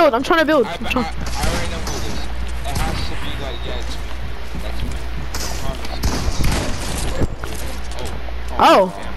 build. I'm trying to build. I, I'm I, I trying. already know who it is. It has to be like, yeah, it's me. That's me. I promise. Oh. Oh. Oh. yeah.